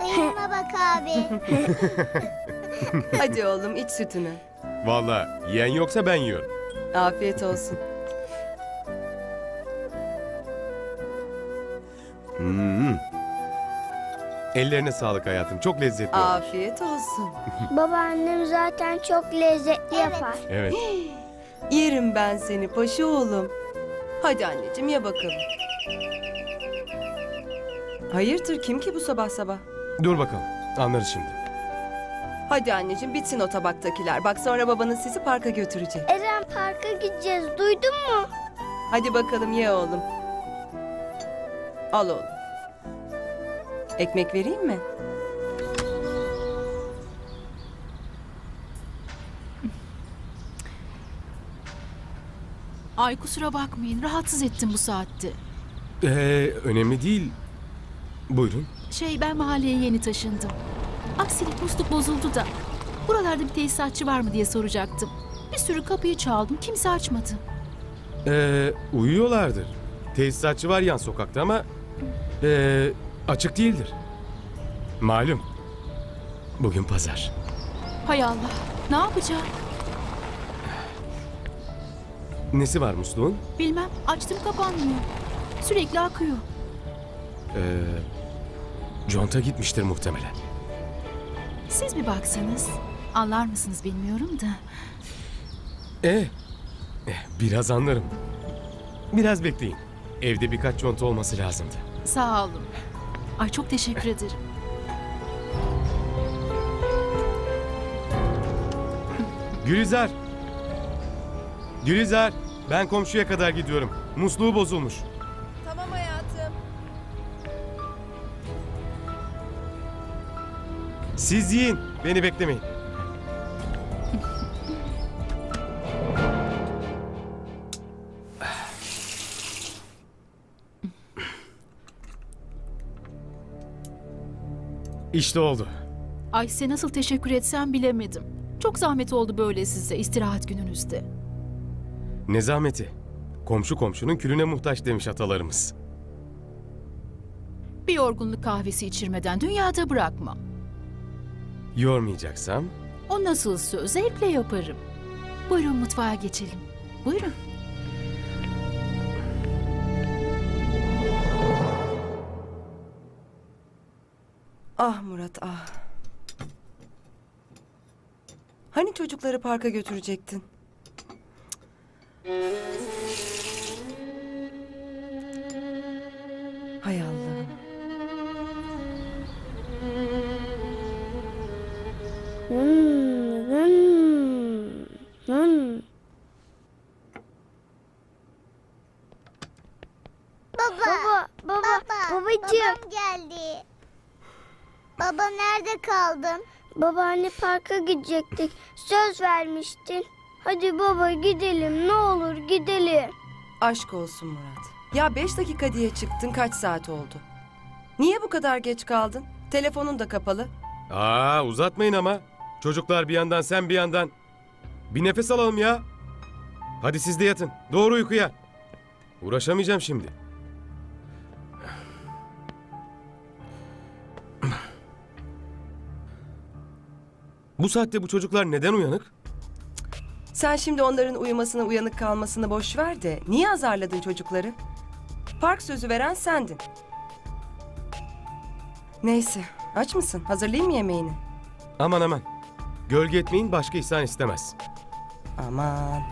Bıyığıma bak abi. Hadi oğlum iç sütünü. Vallahi yiyen yoksa ben yiyorum. Afiyet olsun. Hmm. Ellerine sağlık hayatım. Çok lezzetli olmuş. Afiyet olsun. Babaannem zaten çok lezzetli yapar. Evet. Yerim ben seni paşa oğlum. Hadi anneciğim ye bakalım. Hayırdır kim ki bu sabah sabah? Dur bakalım. Anlarız şimdi. Hadi anneciğim bitsin o tabaktakiler. Bak sonra babanız sizi parka götürecek. Eren parka gideceğiz duydun mu? Hadi bakalım ye oğlum. Al oğlum. Ekmek vereyim mi? Ay kusura bakmayın rahatsız ettim bu saatte. Ee, önemli değil. Buyurun. Şey ben mahalleye yeni taşındım. Aksilik musluk bozuldu da. Buralarda bir tesisatçı var mı diye soracaktım. Bir sürü kapıyı çaldım kimse açmadı. Ee, uyuyorlardır. Tesisatçı var yan sokakta ama ee, açık değildir. Malum. Bugün pazar. Hay Allah ne yapacağım? Nesi var musluğun? Bilmem açtım kapanmıyor. Sürekli akıyor. Ee, conta gitmiştir muhtemelen. Siz bir baksanız. Anlar mısınız bilmiyorum da. Ee, eh, biraz anlarım. Biraz bekleyin. Evde birkaç conta olması lazımdı. Sağ olun. Ay çok teşekkür ederim. Gülizar! Gülizar! Ben komşuya kadar gidiyorum. Musluğu bozulmuş. Siz yiyin. Beni beklemeyin. İşte oldu. Ay size nasıl teşekkür etsem bilemedim. Çok zahmet oldu böyle size istirahat gününüzde. Ne zahmeti. Komşu komşunun külüne muhtaç demiş atalarımız. Bir yorgunluk kahvesi içirmeden dünyada bırakmam. Yormayacaksam O nasıl söz zevkle yaparım. Buyurun mutfağa geçelim. Buyurun. Ah Murat ah. Hani çocukları parka götürecektin? Hay Allah'ım. Hmm, hmm, hmm. Baba, baba, babacığım. Babam geldi. Baba nerede kaldın? Babaanne parka gidecektik. Söz vermiştin. Hadi baba gidelim ne olur gidelim. Aşk olsun Murat. Ya beş dakika diye çıktın kaç saat oldu? Niye bu kadar geç kaldın? Telefonun da kapalı. Aa uzatmayın ama. Çocuklar bir yandan sen bir yandan. Bir nefes alalım ya. Hadi siz de yatın. Doğru uykuya. Uğraşamayacağım şimdi. Bu saatte bu çocuklar neden uyanık? Sen şimdi onların uyumasını uyanık kalmasını boş ver de niye azarladın çocukları? Park sözü veren sendin. Neyse aç mısın? Hazırlayayım mı yemeğini? Aman aman. Gölge etmeyin başka ihsan istemez. Aman.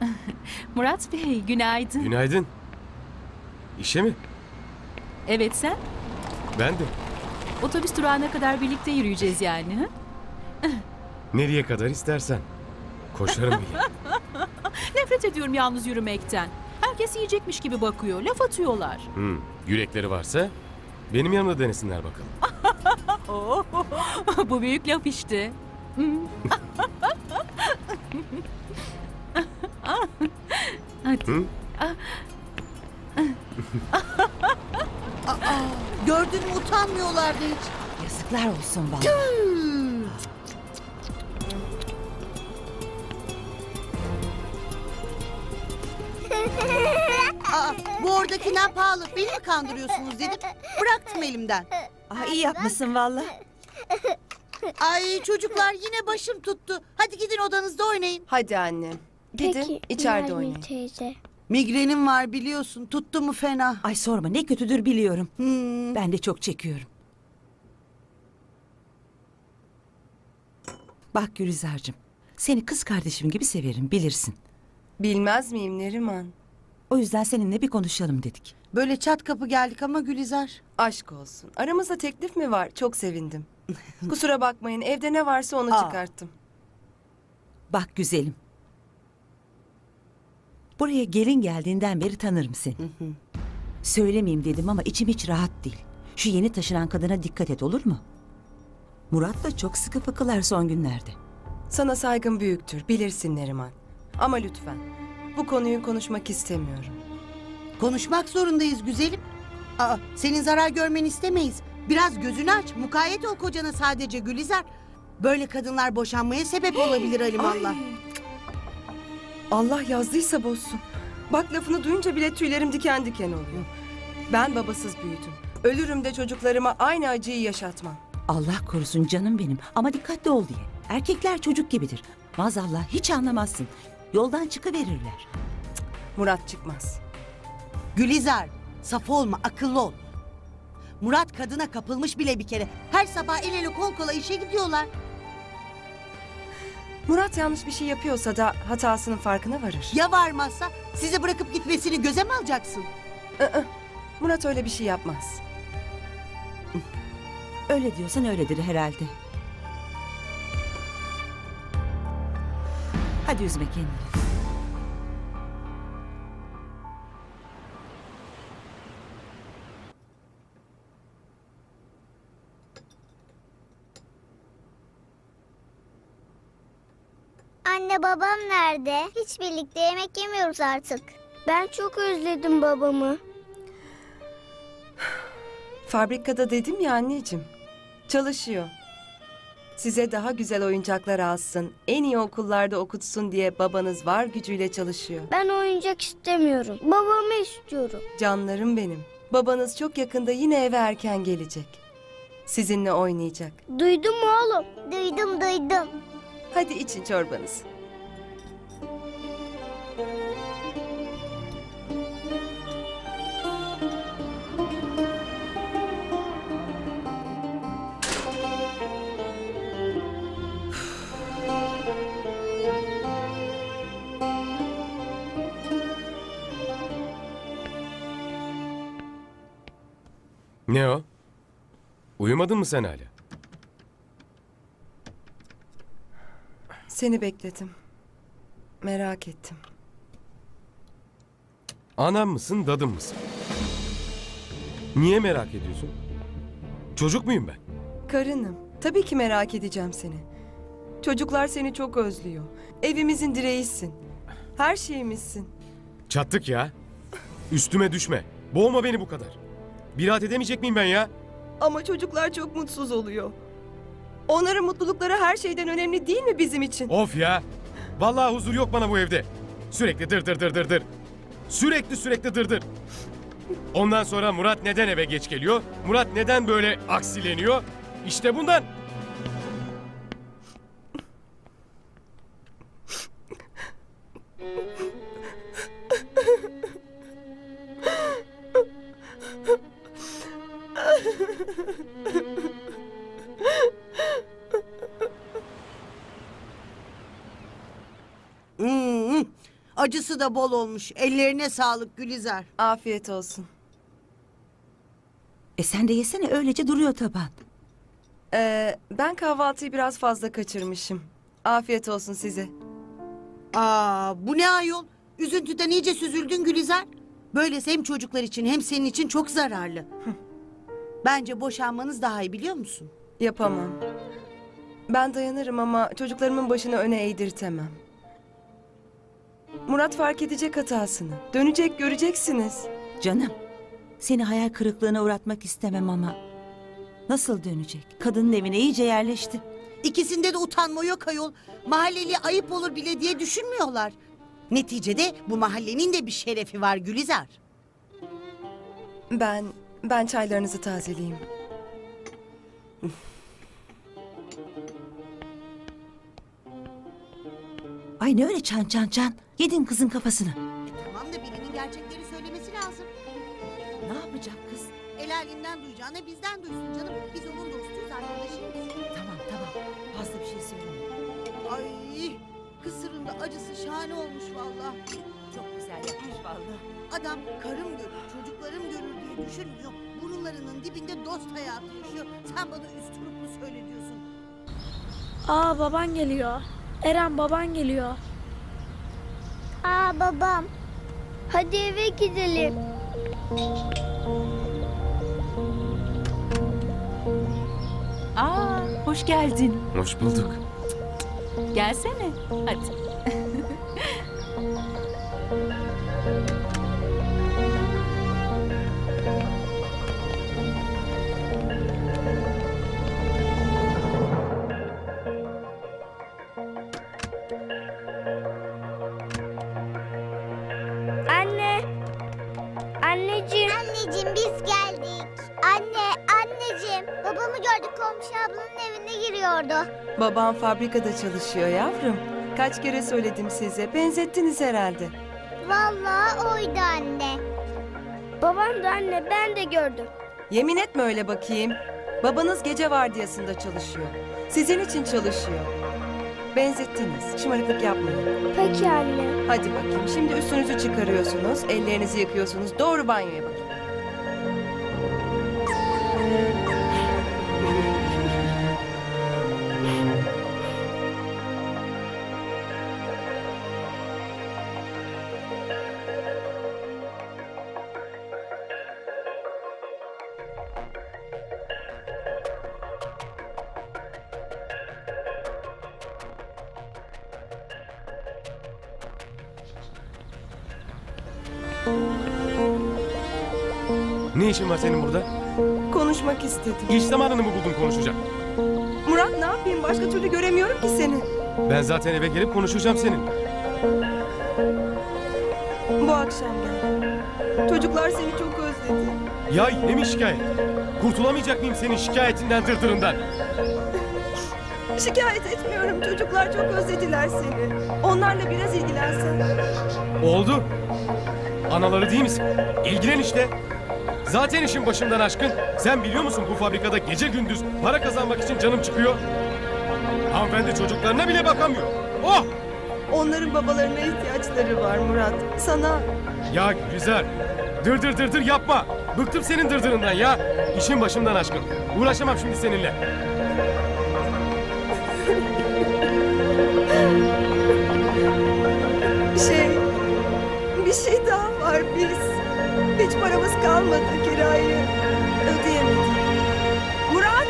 Murat Bey günaydın. Günaydın. İşe mi? evet sen? Ben de. Otobüs durağına kadar birlikte yürüyeceğiz yani. Ha? Nereye kadar istersen. Koşarım bile. Nefret ediyorum yalnız yürümekten. Herkes yiyecekmiş gibi bakıyor. Laf atıyorlar. Hmm, yürekleri varsa benim yanımda denesinler bakalım. Oo, bu büyük laf işte. Hadi. Hı? Gördün mü utanmıyorlardı hiç. Yazıklar olsun bana. Aa, bu oradakinden pahalı. Beni mi kandırıyorsunuz dedim. Bıraktım elimden. Aa, iyi yapmışsın valla. Ay çocuklar yine başım tuttu. Hadi gidin odanızda oynayın. Hadi annem. Gidin Peki içeride Nermin oynayın. teyze. Migrenim var biliyorsun. Tuttu mu fena. Ay sorma ne kötüdür biliyorum. Hmm. Ben de çok çekiyorum. Bak Gülizar'cığım. Seni kız kardeşim gibi severim bilirsin. Bilmez miyim Neriman? O yüzden seninle bir konuşalım dedik. Böyle çat kapı geldik ama Gülizar. Aşk olsun. Aramızda teklif mi var? Çok sevindim. Kusura bakmayın evde ne varsa onu Aa. çıkarttım. Bak güzelim. Buraya gelin geldiğinden beri tanırım seni. Söylemeyeyim dedim ama içim hiç rahat değil. Şu yeni taşınan kadına dikkat et olur mu? Murat da çok sıkı fıkılar son günlerde. Sana saygım büyüktür bilirsin Neriman. Ama lütfen bu konuyu konuşmak istemiyorum. Konuşmak zorundayız güzelim. Aa, senin zarar görmeni istemeyiz. Biraz gözünü aç. Mukayyet ol kocana sadece Gülizar. Böyle kadınlar boşanmaya sebep olabilir alimallah. Allah yazdıysa bozsun. Bak lafını duyunca bile tüylerim diken diken oluyor. Ben babasız büyüdüm. Ölürüm de çocuklarıma aynı acıyı yaşatmam. Allah korusun canım benim ama dikkatli ol diye. Erkekler çocuk gibidir. Maazallah hiç anlamazsın. Yoldan çıkıverirler. Murat çıkmaz. Gülizar, saf olma, akıllı ol. Murat kadına kapılmış bile bir kere. Her sabah el ele kol kola işe gidiyorlar. Murat yanlış bir şey yapıyorsa da hatasının farkına varır. Ya varmazsa sizi bırakıp gitmesini göze mi alacaksın? Iı, Murat öyle bir şey yapmaz. Öyle diyorsan öyledir herhalde. Hadi üzme kendini. Anne babam nerede? Hiç birlikte yemek yemiyoruz artık. Ben çok özledim babamı. Fabrikada dedim ya anneciğim. Çalışıyor. Size daha güzel oyuncaklar alsın, en iyi okullarda okutsun diye babanız var gücüyle çalışıyor. Ben oyuncak istemiyorum. Babamı istiyorum. Canlarım benim. Babanız çok yakında yine eve erken gelecek. Sizinle oynayacak. Duydun mu oğlum? Duydum duydum. Hadi için çorbanızı. Ne o? Uyumadın mı sen hala? Seni bekledim. Merak ettim. Anam mısın, dadım mısın? Niye merak ediyorsun? Çocuk muyum ben? Karınım. Tabii ki merak edeceğim seni. Çocuklar seni çok özlüyor. Evimizin direğisin. Her şeyimizsin. Çattık ya. Üstüme düşme. Boğma beni bu kadar. Bir rahat edemeyecek miyim ben ya? Ama çocuklar çok mutsuz oluyor. Onların mutlulukları her şeyden önemli değil mi bizim için? Of ya. Vallahi huzur yok bana bu evde. Sürekli dır dır dır dır dır. Sürekli sürekli dır dır. Ondan sonra Murat neden eve geç geliyor? Murat neden böyle aksileniyor? İşte bundan. Hmm, acısı da bol olmuş. Ellerine sağlık Gülizar. Afiyet olsun. E sen de yesene öylece duruyor taban. Ee, ben kahvaltıyı biraz fazla kaçırmışım. Afiyet olsun size. Aa, bu ne ayol? Üzüntüden iyice süzüldün Gülizar. Böylesi hem çocuklar için hem senin için çok zararlı. Bence boşanmanız daha iyi biliyor musun? Yapamam. Ben dayanırım ama çocuklarımın başını öne eğdirtemem. Murat fark edecek hatasını. Dönecek göreceksiniz. Canım Seni hayal kırıklığına uğratmak istemem ama. Nasıl dönecek? Kadının evine iyice yerleşti. İkisinde de utanma yok ayol. Mahalleli ayıp olur bile diye düşünmüyorlar. Neticede bu mahallenin de bir şerefi var Gülizar. Ben, ben çaylarınızı tazeleyeyim. Ay ne öyle çan çan çan. Yedin kızın kafasını. E tamam da birinin gerçekleri söylemesi lazım. Ne yapacak kız? El halinden duyacağına bizden duysun canım. Biz onun dostuyuz arkadaşıyız. Tamam tamam. Fazla bir şey söyleme. Ay kısırın da acısı şahane olmuş vallahi. Güzel yapmış vallahi. Adam karım görür, çocuklarım görür diye düşünmüyor. Burunlarının dibinde dost hayatı yaşıyor. Sen bana üstürüp mü söyle diyorsun? Aa baban geliyor. Eren baban geliyor. Aa babam. Hadi eve gidelim. Aa, hoş geldin. Hoş bulduk. Gelsene. Hadi. komşu ablanın evine giriyordu. Babam fabrikada çalışıyor yavrum. Kaç kere söyledim size. Benzettiniz herhalde. Vallahi oydu anne. Babam da anne ben de gördüm. Yemin etme öyle bakayım. Babanız gece vardiyasında çalışıyor. Sizin için çalışıyor. Benzettiniz. Şımarıklık yapmayın. Peki anne. Hadi bakayım. Şimdi üstünüzü çıkarıyorsunuz. Ellerinizi yıkıyorsunuz. Doğru banyoya bakın. Ne işin var senin burada? Konuşmak istedim. İş zamanını mı buldun konuşacak? Murat ne yapayım? Başka türlü göremiyorum ki seni. Ben zaten eve gelip konuşacağım senin. Bu akşam gel. Çocuklar seni çok özledi. Ya yine mi şikayet? Kurtulamayacak mıyım senin şikayetinden dırdırından? Şikayet etmiyorum. Çocuklar çok özlediler seni. Onlarla biraz ilgilensen. Oldu. Anaları değil misin? İlgilen işte. Zaten işin başımdan aşkın. Sen biliyor musun bu fabrikada gece gündüz para kazanmak için canım çıkıyor. Hanımefendi çocuklarına bile bakamıyor. Oh! Onların babalarına ihtiyaçları var Murat. Sana Ya Gülizar, dır dır dır dır yapma. Bıktım senin dırdırından ya. İşin başımdan aşkın. Uğraşamam şimdi seninle. Kalmadı kirayı. Ödeyemedik. Murat!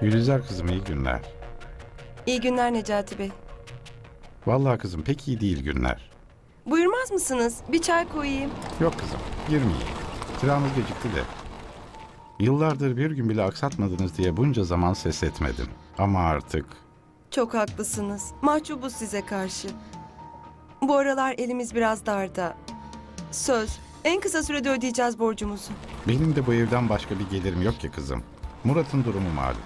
Gülizar kızım iyi günler. İyi günler Necati Bey. Vallahi kızım pek iyi değil günler. Mısınız? Bir çay koyayım. Yok kızım girmeyeyim. Kiramız gecikti de. Yıllardır bir gün bile aksatmadınız diye bunca zaman ses etmedim. Ama artık Çok haklısınız. Mahcubuz size karşı. Bu aralar elimiz biraz darda. Söz. En kısa sürede ödeyeceğiz borcumuzu. benim de bu evden başka bir gelirim yok ki kızım. Murat'ın durumu malum.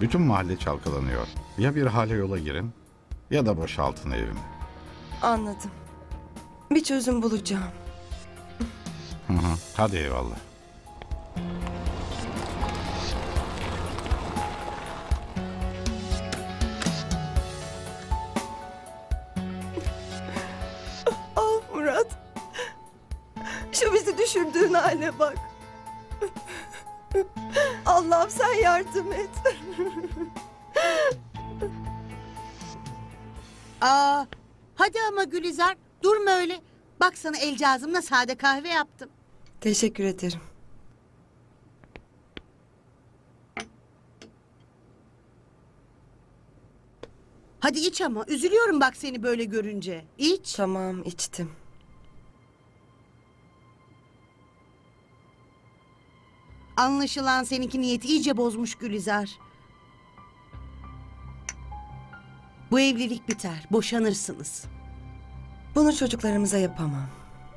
Bütün mahalle çalkalanıyor. Ya bir hale yola girin ya da boşaltın evimi. Anladım. Bir çözüm bulacağım. Hı hı. Hadi eyvallah. Of Murat. Şu bizi düşürdüğün hale bak. Allah'ım sen yardım et. Aa, hadi ama Gülizar durma öyle. Bak sana el cazımla sade kahve yaptım. Teşekkür ederim. Hadi iç ama. Üzülüyorum bak seni böyle görünce. İç. Tamam içtim. Anlaşılan seninki niyeti iyice bozmuş Gülizar. Bu evlilik biter. Boşanırsınız. Bunu çocuklarımıza yapamam.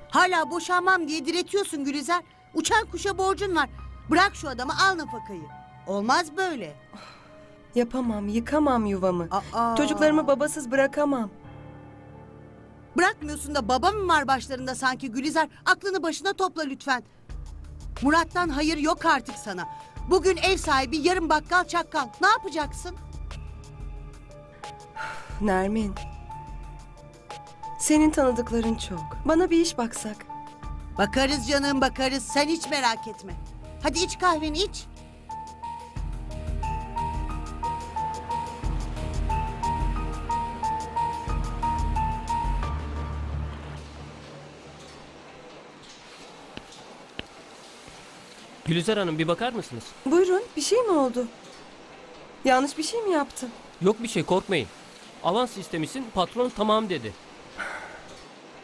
Hala boşanmam diye diretiyorsun Gülizar. Uçan kuşa borcun var. Bırak şu adamı al nafakayı. Olmaz böyle. Yapamam, yıkamam yuvamı. Aa. Çocuklarımı babasız bırakamam. Bırakmıyorsun da baba mı var başlarında sanki Gülizar? Aklını başına topla lütfen. Murat'tan hayır yok artık sana. Bugün ev sahibi, yarın bakkal çakkal. Ne yapacaksın? Nermin. Senin tanıdıkların çok. Bana bir iş baksak. Bakarız canım bakarız. Sen hiç merak etme. Hadi iç kahveni iç. Gülizar Hanım bir bakar mısınız? Buyurun, bir şey mi oldu? Yanlış bir şey mi yaptım? Yok bir şey korkmayın. Avans istemişsin patron tamam dedi.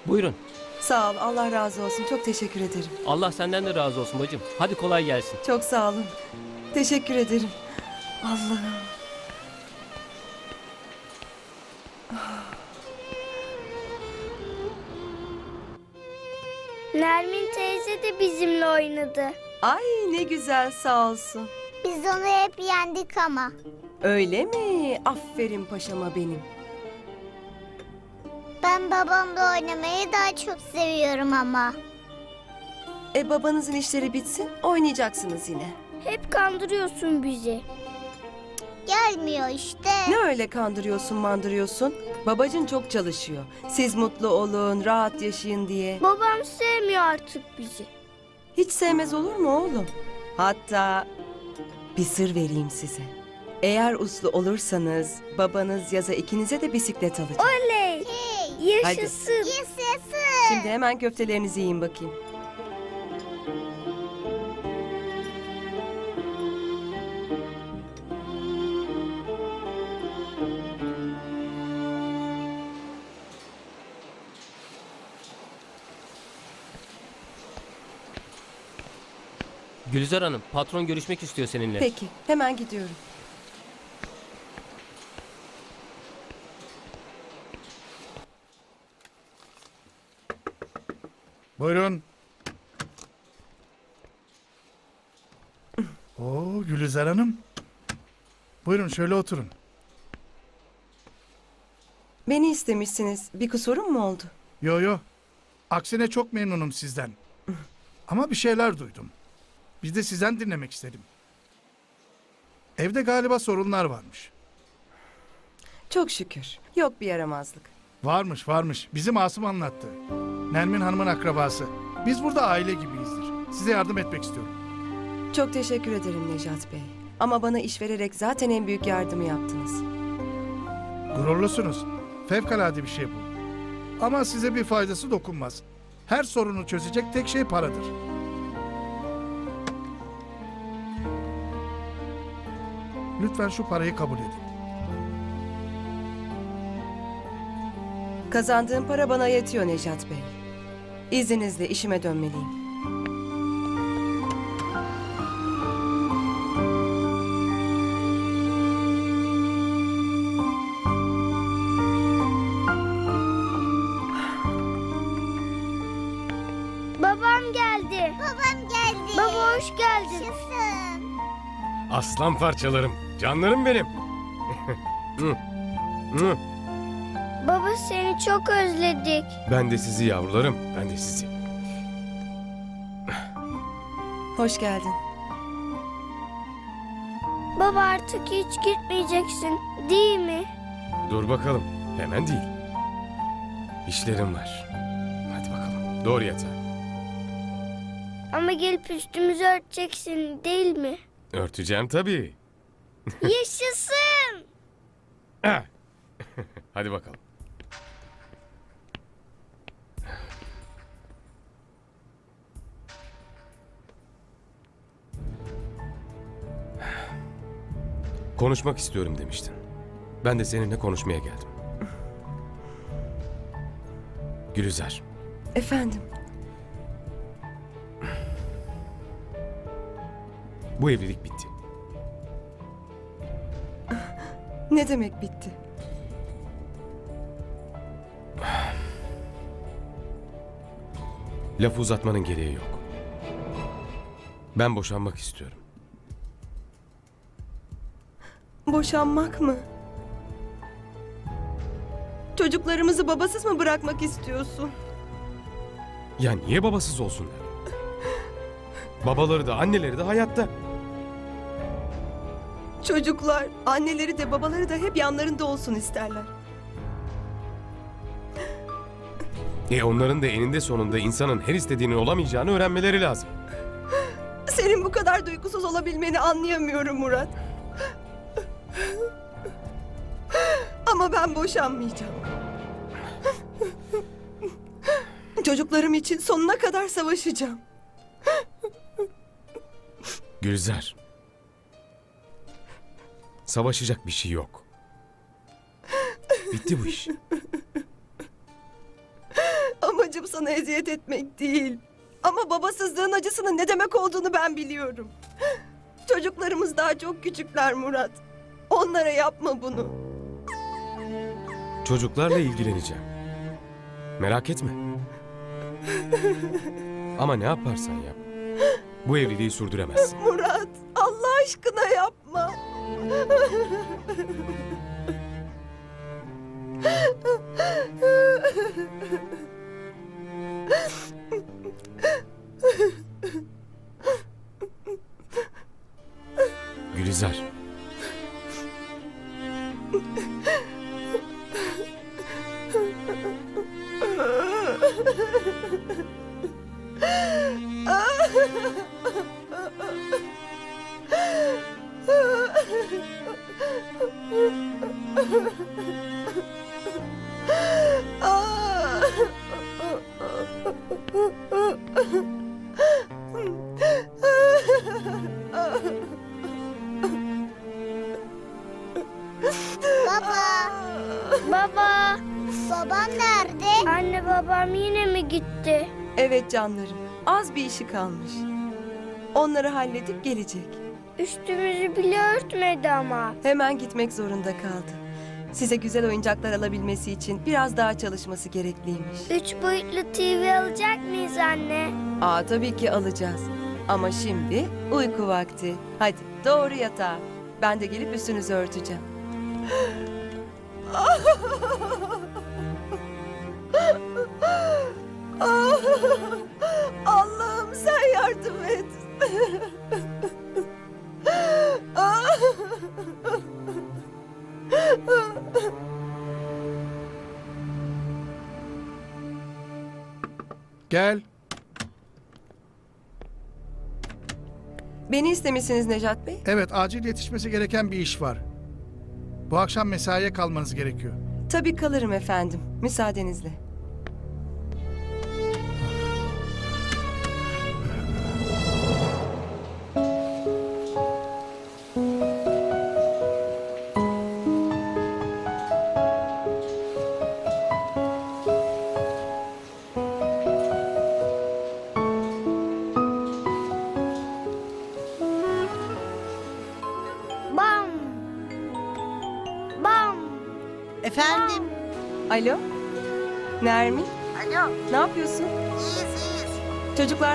Buyurun. Sağ ol, Allah razı olsun. Çok teşekkür ederim. Allah senden de razı olsun bacım. Hadi kolay gelsin. Çok sağ olun. Teşekkür ederim. Allah'ım. Nermin teyze de bizimle oynadı. Ay ne güzel sağ olsun. Biz onu hep yendik ama. Öyle mi? Aferin paşama benim. Ben babamla oynamayı daha çok seviyorum ama. E babanızın işleri bitsin, oynayacaksınız yine. Hep kandırıyorsun bizi. Gelmiyor işte. Ne öyle kandırıyorsun mandırıyorsun? Babacın çok çalışıyor. Siz mutlu olun, rahat yaşayın diye. Babam sevmiyor artık bizi. Hiç sevmez olur mu oğlum? Hatta bir sır vereyim size. Eğer uslu olursanız babanız yaza ikinize de bisiklet alacak. Oley! Yaşasın. Yaşasın. Şimdi hemen köftelerinizi yiyin bakayım. Gülizar Hanım patron görüşmek istiyor seninle. Peki, hemen gidiyorum. Buyurun. Oo Gülizar Hanım. Buyurun şöyle oturun. Beni istemişsiniz. Bir kusurum mu oldu? Yo yo. Aksine çok memnunum sizden. Ama bir şeyler duydum. Biz de sizden dinlemek istedim. Evde galiba sorunlar varmış. Çok şükür. Yok bir yaramazlık. Varmış varmış. Bizim Asım anlattı. Nermin Hanım'ın akrabası. Biz burada aile gibiyizdir. Size yardım etmek istiyorum. Çok teşekkür ederim Necat Bey. Ama bana iş vererek zaten en büyük yardımı yaptınız. Gururlusunuz. Fevkalade bir şey bu. Ama size bir faydası dokunmaz. Her sorunu çözecek tek şey paradır. Lütfen şu parayı kabul edin. Kazandığım para bana yetiyor Necat Bey. İzninizle işime dönmeliyim. Babam geldi. Babam geldi. Baba hoş geldin. Yaşasın. Aslan parçalarım, canlarım benim. Hı, hı. Baba seni çok özledik. ben de sizi yavrularım, ben de sizi. Hoş geldin. Baba artık hiç gitmeyeceksin değil mi? Dur bakalım, hemen değil. İşlerim var. Hadi bakalım, doğru yatağa. Ama gelip üstümüzü örteceksin değil mi? Örteceğim tabii. Yaşasın. Hadi bakalım. Konuşmak istiyorum demiştin. Ben de seninle konuşmaya geldim. Gülizar, Efendim, bu evlilik bitti. ne demek bitti? Lafı uzatmanın gereği yok. Ben boşanmak istiyorum. Boşanmak mı? Çocuklarımızı babasız mı bırakmak istiyorsun? Ya niye babasız olsunlar? Babaları da anneleri de hayatta. Çocuklar, anneleri de babaları da hep yanlarında olsun isterler. E onların da eninde sonunda insanın her istediğinin olamayacağını öğrenmeleri lazım. Senin bu kadar duygusuz olabilmeni anlayamıyorum Murat. Ama ben boşanmayacağım. Çocuklarım için sonuna kadar savaşacağım. Gülzar. Savaşacak bir şey yok. Bitti bu iş. Amacım sana eziyet etmek değil. Ama babasızlığın acısının ne demek olduğunu ben biliyorum. Çocuklarımız daha çok küçükler Murat. Onlara yapma bunu. Çocuklarla ilgileneceğim. Merak etme. Ama ne yaparsan yap. Bu evliliği sürdüremezsin. Murat, Allah aşkına yapma. Gülizar. Baba. Baba. Babam nerede? Anne babam yine mi gitti? Evet canlarım, az bir işi kalmış. Onları halledip gelecek. Üstümüzü bile örtmedi ama. Hemen gitmek zorunda kaldı. Size güzel oyuncaklar alabilmesi için biraz daha çalışması gerekliymiş. Üç boyutlu TV alacak mıyız anne? Aa tabii ki alacağız. Ama şimdi uyku vakti. Hadi doğru yatağa. Ben de gelip üstünüzü örteceğim. Allah'ım Gel. Beni istemişsiniz Necat Bey. Evet acil yetişmesi gereken bir iş var. Bu akşam mesaiye kalmanız gerekiyor. Tabii kalırım efendim. Müsaadenizle.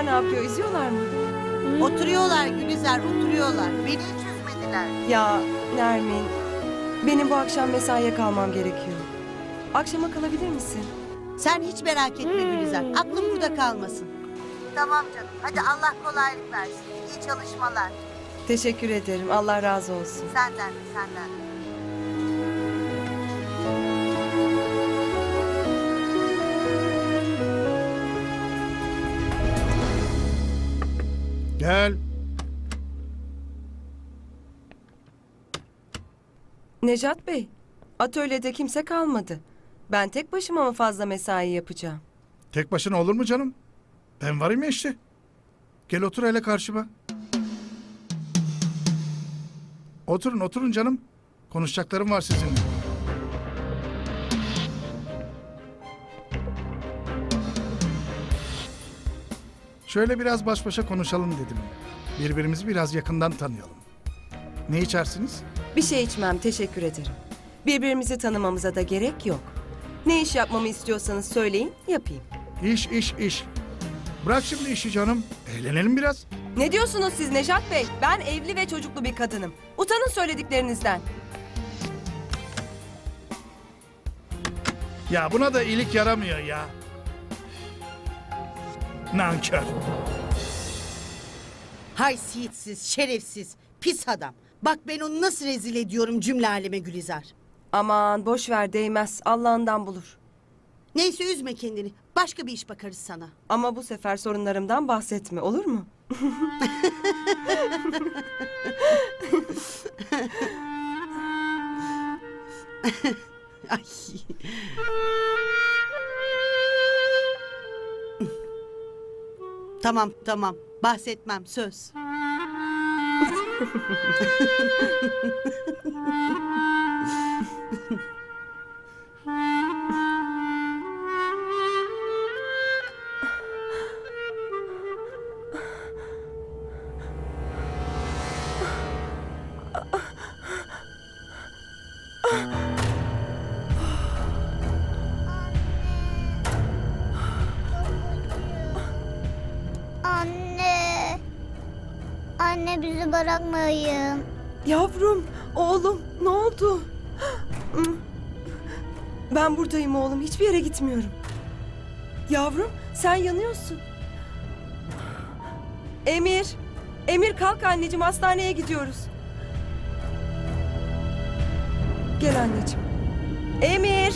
Ne yapıyor? İzliyorlar mı? Oturuyorlar Gülizar oturuyorlar. Beni hiç üzmediler. Ya Nermin, benim bu akşam mesaiye kalmam gerekiyor. Akşama kalabilir misin? Sen hiç merak etme Gülizar. Aklın burada kalmasın. Tamam canım. Hadi Allah kolaylık versin. İyi çalışmalar. Teşekkür ederim. Allah razı olsun. Senden de senden de. Gel. Necat Bey, atölyede kimse kalmadı. Ben tek başıma mı fazla mesai yapacağım? Tek başına olur mu canım? Ben varım ya işte. Gel otur hele karşıma. Oturun oturun canım. Konuşacaklarım var sizinle. Şöyle biraz baş başa konuşalım dedim. Birbirimizi biraz yakından tanıyalım. Ne içersiniz? Bir şey içmem, teşekkür ederim. Birbirimizi tanımamıza da gerek yok. Ne iş yapmamı istiyorsanız söyleyin, yapayım. İş iş iş. Bırak şimdi işi canım. Eğlenelim biraz. Ne diyorsunuz siz Nejat Bey? Ben evli ve çocuklu bir kadınım. Utanın söylediklerinizden. Ya buna da iyilik yaramıyor ya. Nankör. Haysiyetsiz, şerefsiz, pis adam. Bak ben onu nasıl rezil ediyorum cümle aleme Gülizar. Aman boş ver değmez. Allah'ından bulur. Neyse üzme kendini. Başka bir iş bakarız sana. Ama bu sefer sorunlarımdan bahsetme olur mu? Ay. Tamam tamam bahsetmem söz. bırakmayın. Yavrum, oğlum ne oldu? Ben buradayım oğlum. Hiçbir yere gitmiyorum. Yavrum, sen yanıyorsun. Emir, Emir kalk anneciğim hastaneye gidiyoruz. Gel anneciğim. Emir.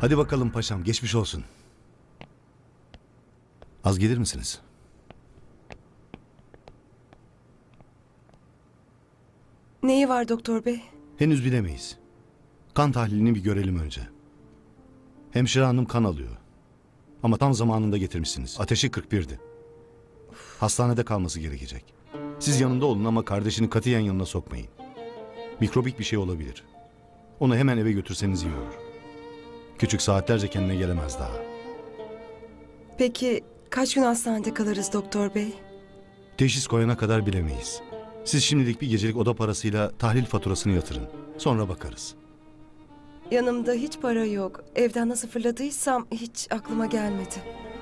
Hadi bakalım paşam geçmiş olsun. Az gelir misiniz? Neyi var doktor bey? Henüz bilemeyiz. Kan tahlilini bir görelim önce. Hemşire hanım kan alıyor. Ama tam zamanında getirmişsiniz. Ateşi 41'di. Hastanede kalması gerekecek. Siz yanında olun ama kardeşini katiyen yanına sokmayın. Mikrobik bir şey olabilir. Onu hemen eve götürseniz iyi olur. Küçük saatlerce kendine gelemez daha. Peki kaç gün hastanede kalırız doktor bey? Teşhis koyana kadar bilemeyiz. Siz şimdilik bir gecelik oda parasıyla tahlil faturasını yatırın. Sonra bakarız. Yanımda hiç para yok. Evden nasıl fırladıysam hiç aklıma gelmedi.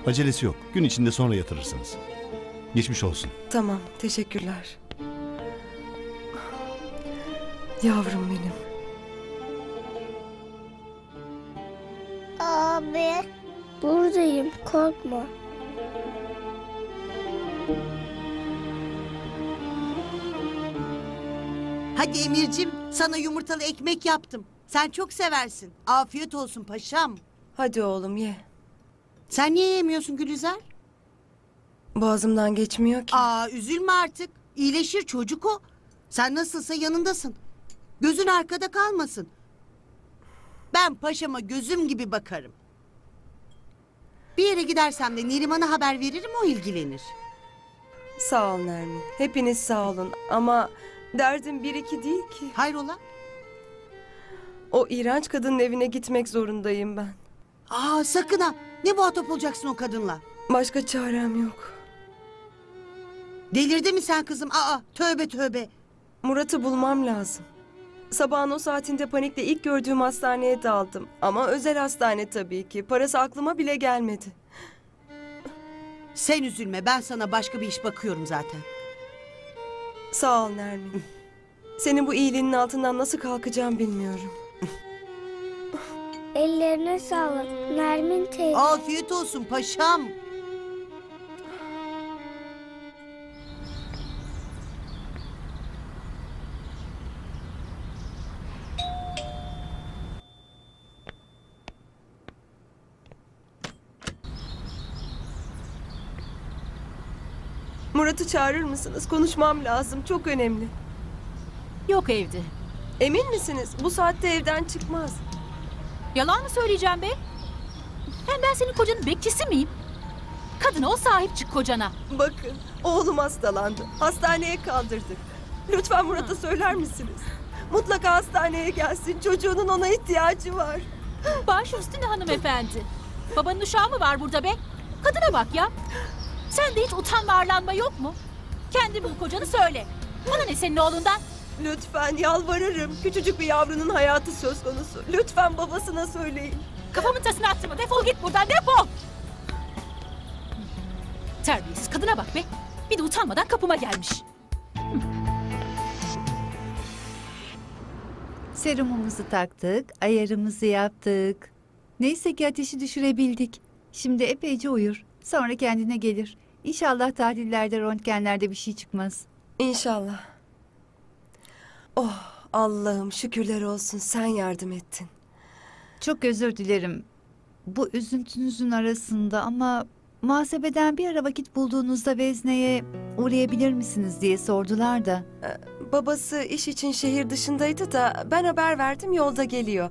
Acelesi yok. Gün içinde sonra yatırırsınız. Geçmiş olsun. Tamam, teşekkürler. Yavrum benim. Abi. Buradayım korkma. Hadi Emir'cim sana yumurtalı ekmek yaptım. Sen çok seversin. Afiyet olsun paşam. Hadi oğlum ye. Sen niye yemiyorsun Gülizar? Boğazımdan geçmiyor ki. Aa üzülme artık. İyileşir çocuk o. Sen nasılsa yanındasın. Gözün arkada kalmasın. Ben paşama gözüm gibi bakarım. Bir yere gidersem de Neriman'a haber veririm o ilgilenir. Sağ ol Nermin. Hepiniz sağ olun. Ama derdim bir iki değil ki. Hayrola? O iğrenç kadının evine gitmek zorundayım ben. Aa sakın ha. Ne muhatap olacaksın o kadınla? Başka çarem yok. Delirdi mi sen kızım? Aa tövbe tövbe. Murat'ı bulmam lazım. Sabahın o saatinde panikle ilk gördüğüm hastaneye daldım. Ama özel hastane tabii ki. Parası aklıma bile gelmedi. Sen üzülme ben sana başka bir iş bakıyorum zaten. Sağ ol Nermin. Senin bu iyiliğinin altından nasıl kalkacağım bilmiyorum. Ellerine sağlık. Nermin teyze. Afiyet olsun paşam. Murat'ı çağırır mısınız? Konuşmam lazım. Çok önemli. Yok evde. Emin misiniz? Bu saatte evden çıkmaz. Yalan mı söyleyeceğim be? Hem ben senin kocanın bekçisi miyim? Kadına o sahip çık kocana. Bakın oğlum hastalandı. Hastaneye kaldırdık. Lütfen Murat'a söyler misiniz? Mutlaka hastaneye gelsin. Çocuğunun ona ihtiyacı var. Baş üstüne hanımefendi. Babanın uşağı mı var burada be? Kadına bak ya. Sende hiç utanma arlanma yok mu? Kendi bul kocanı söyle. Bana ne senin oğlundan? Lütfen yalvarırım. Küçücük bir yavrunun hayatı söz konusu. Lütfen babasına söyleyin. Kafamın tasını attırma. Defol git buradan defol. Terbiyesiz kadına bak be. Bir de utanmadan kapıma gelmiş. Serumumuzu taktık, ayarımızı yaptık. Neyse ki ateşi düşürebildik. Şimdi epeyce uyur. Sonra kendine gelir. İnşallah tahlillerde, röntgenlerde bir şey çıkmaz. İnşallah. Oh Allah'ım şükürler olsun sen yardım ettin. Çok özür dilerim. Bu üzüntünüzün arasında ama muhasebeden bir ara vakit bulduğunuzda vezneye uğrayabilir misiniz diye sordular da. Babası iş için şehir dışındaydı da ben haber verdim yolda geliyor.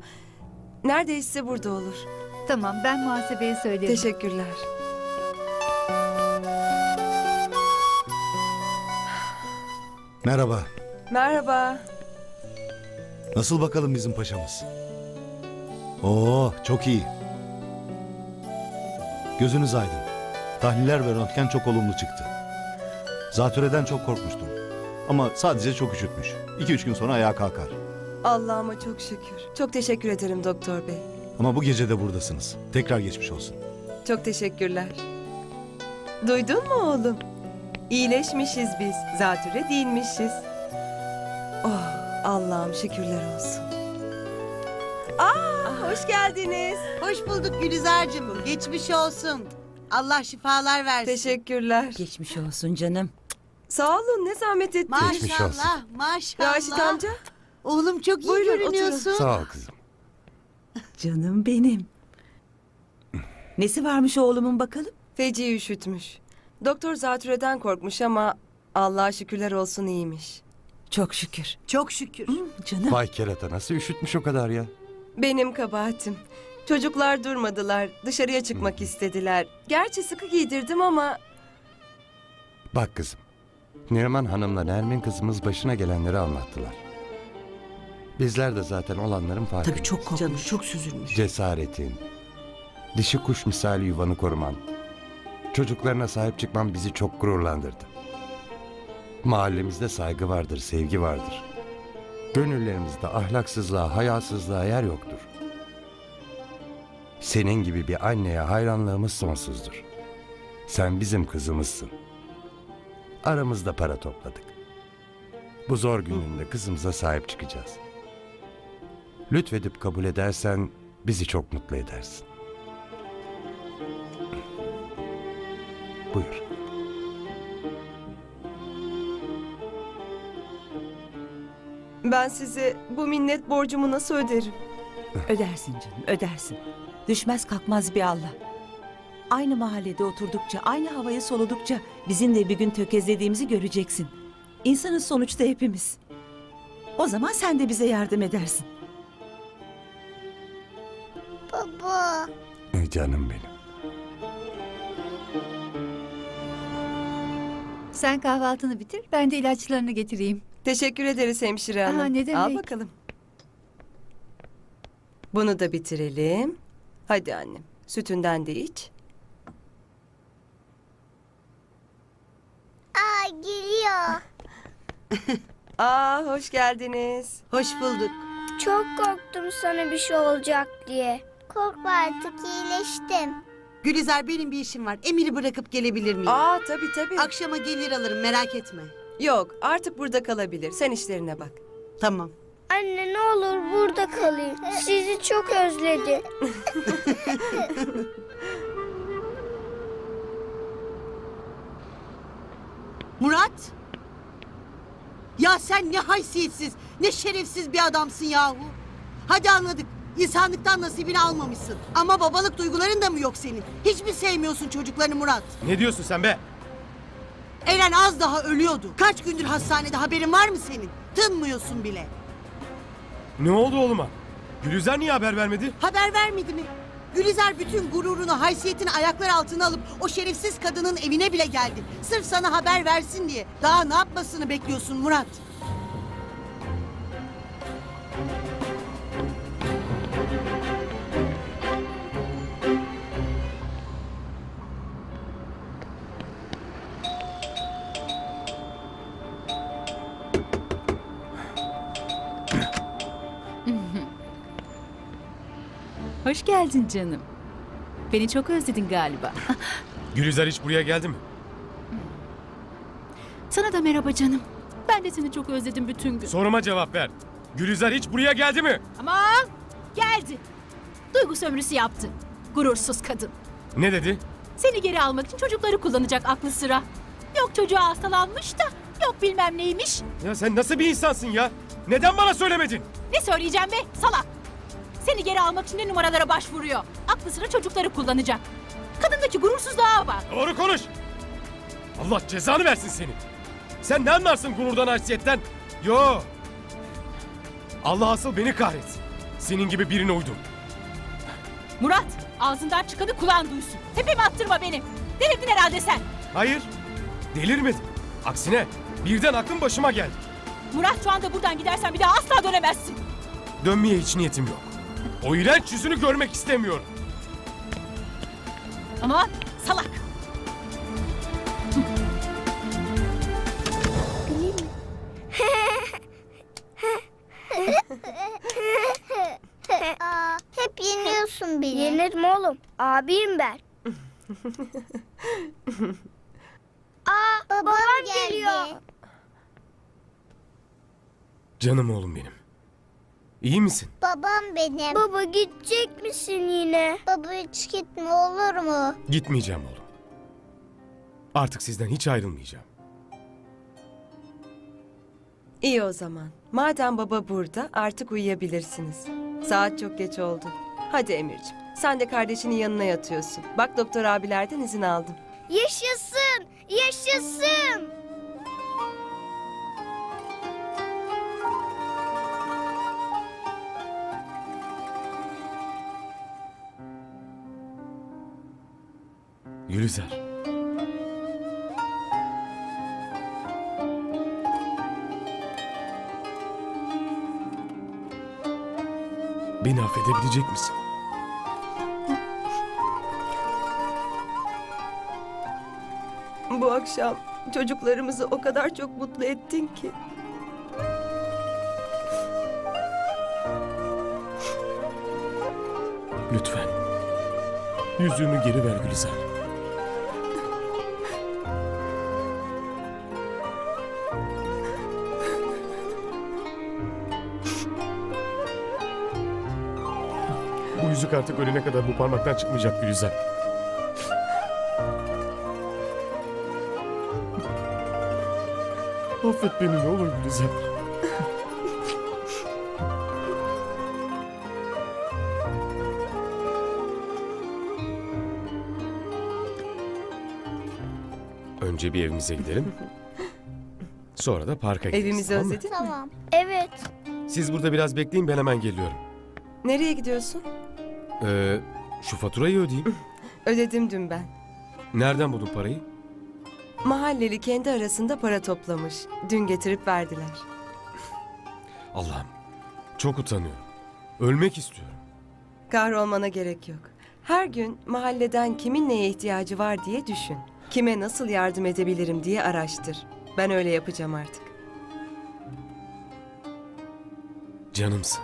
Neredeyse burada olur. Tamam ben muhasebeye söylerim. Teşekkürler. Merhaba. Merhaba. Nasıl bakalım bizim paşamız? Oo, çok iyi. Gözünüz aydın. Tahliller ve röntgen çok olumlu çıktı. Zatürreden çok korkmuştum. Ama sadece çok üşütmüş. 2-3 gün sonra ayağa kalkar. Allah'ıma çok şükür. Çok teşekkür ederim doktor bey. Ama bu gece de buradasınız. Tekrar geçmiş olsun. Çok teşekkürler. Duydun mu oğlum? İyileşmişiz biz. Zatüre değilmişiz. Oh Allah'ım şükürler olsun. Aa, hoş geldiniz. Hoş bulduk Gülizar'cığım. Geçmiş olsun. Allah şifalar versin. Teşekkürler. Geçmiş olsun canım. Sağ olun ne zahmet ettiniz. Geçmiş olsun. Maşallah, maşallah. Raşit amca. Oğlum çok iyi Buyurun, görünüyorsun. Sağ ol kızım. Canım benim. Nesi varmış oğlumun bakalım? Feci üşütmüş. Doktor zatürreden korkmuş ama Allah'a şükürler olsun iyiymiş. Çok şükür. Çok şükür. Canım. Vay kerata nasıl üşütmüş o kadar ya. Benim kabahatim. Çocuklar durmadılar. Dışarıya çıkmak istediler. Gerçi sıkı giydirdim ama Bak kızım. Neriman Hanım'la Nermin kızımız başına gelenleri anlattılar. Bizler de zaten olanların farkındayız. Tabii çok korkmuş, çok süzülmüş. Cesaretin, dişi kuş misali yuvanı koruman, çocuklarına sahip çıkman bizi çok gururlandırdı. Mahallemizde saygı vardır, sevgi vardır. Gönüllerimizde ahlaksızlığa, hayasızlığa yer yoktur. Senin gibi bir anneye hayranlığımız sonsuzdur. Sen bizim kızımızsın. Aramızda para topladık. Bu zor gününde kızımıza sahip çıkacağız. Lütfedip kabul edersen bizi çok mutlu edersin. Buyur. ben size bu minnet borcumu nasıl öderim? Ödersin canım, ödersin. Düşmez kalkmaz bir Allah. Aynı mahallede oturdukça, aynı havayı soludukça bizim de bir gün tökezlediğimizi göreceksin. İnsanız sonuçta hepimiz. O zaman sen de bize yardım edersin. Baba. Ey Canım benim. Sen kahvaltını bitir, ben de ilaçlarını getireyim. Teşekkür ederiz hemşire hanım. Aa, ne Al demek. bakalım. Bunu da bitirelim. Hadi annem. Sütünden de iç. Aa geliyor. Aa hoş geldiniz. Hoş bulduk. Çok korktum sana bir şey olacak diye. Korkma artık iyileştim. Gülizar benim bir işim var. Emir'i bırakıp gelebilir miyim? Aa tabii tabii. Akşama gelir alırım merak etme. Yok artık burada kalabilir. Sen işlerine bak. Tamam. Anne ne olur burada kalayım. Sizi çok özledim. Murat! Ya sen ne haysiyetsiz, ne şerefsiz bir adamsın yahu. Hadi anladık. İnsanlıktan nasibini almamışsın. Ama babalık duyguların da mı yok senin? Hiç mi sevmiyorsun çocuklarını Murat? Ne diyorsun sen be? Eren az daha ölüyordu. Kaç gündür hastanede haberin var mı senin? Tınmıyorsun bile. Ne oldu oğluma? Gülüzer niye haber vermedi? Haber vermedi mi? Gülizar bütün gururunu, haysiyetini ayaklar altına alıp o şerefsiz kadının evine bile geldi. Sırf sana haber versin diye. Daha ne yapmasını bekliyorsun Murat? Hoş geldin canım. Beni çok özledin galiba. Gülizar hiç buraya geldi mi? Sana da merhaba canım. Ben de seni çok özledim bütün gün. Soruma cevap ver. Gülizar hiç buraya geldi mi? Aman geldi. Duygu sömürüsü yaptı. Gurursuz kadın. Ne dedi? Seni geri almak için çocukları kullanacak aklı sıra. Yok çocuğa hastalanmış da yok bilmem neymiş. Ya sen nasıl bir insansın ya? Neden bana söylemedin? Ne söyleyeceğim be salak. Seni geri almak için ne numaralara başvuruyor. Aklı sıra çocukları kullanacak. Kadındaki gurursuzluğa bak. Doğru konuş. Allah cezanı versin seni. Sen ne anlarsın gururdan haysiyetten? Yo. Allah asıl beni kahretsin. Senin gibi birine uydum. Murat ağzından çıkanı kulağın duysun. Tepeme attırma beni. Delirdin herhalde sen. Hayır. Delirmedim. Aksine birden aklım başıma geldi. Murat şu anda buradan gidersen bir daha asla dönemezsin. Dönmeye hiç niyetim yok. O iğrenç yüzünü görmek istemiyorum. Ama salak. Aa, hep yeniyorsun beni. Yenirim oğlum. Abiyim ben. Aa, babam, geliyor. Canım oğlum benim. İyi misin? Babam benim. Baba gidecek misin yine? Baba hiç gitme olur mu? Gitmeyeceğim oğlum. Artık sizden hiç ayrılmayacağım. İyi o zaman. Madem baba burada artık uyuyabilirsiniz. Saat çok geç oldu. Hadi Emir'ciğim. Sen de kardeşinin yanına yatıyorsun. Bak doktor abilerden izin aldım. Yaşasın! Yaşasın! Gülizar. Beni affedebilecek misin? Bu akşam çocuklarımızı o kadar çok mutlu ettin ki. Lütfen. Yüzüğümü geri ver Gülizar. Yüzük artık ölene kadar bu parmaktan çıkmayacak Gülizar. Affet beni ne olur Gülizar. Önce bir evimize gidelim. Sonra da parka gideriz. Evimizi tamam mı? özledin mi? Tamam. Evet. Siz burada biraz bekleyin ben hemen geliyorum. Nereye gidiyorsun? Ee, şu faturayı ödeyeyim. Ödedim dün ben. Nereden buldun parayı? Mahalleli kendi arasında para toplamış. Dün getirip verdiler. Allah'ım çok utanıyorum. Ölmek istiyorum. Kahrolmana gerek yok. Her gün mahalleden kimin neye ihtiyacı var diye düşün. Kime nasıl yardım edebilirim diye araştır. Ben öyle yapacağım artık. Canımsın.